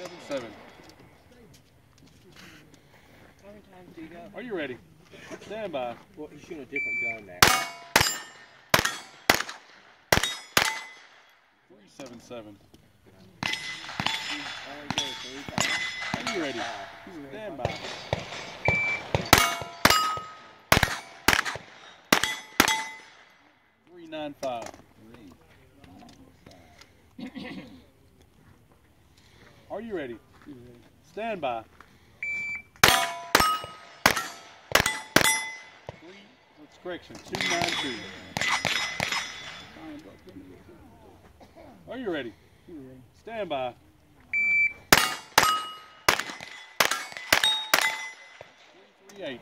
seven seven. How many times do you go? Are you ready? Stand by. Well, he's shooting a different gun now. Three seven seven. Only goes three times. Are you ready? Stand by. Three nine five. Are you ready? Stand by. What's correction? Two nine two. Are you ready? Stand by. Three three eight.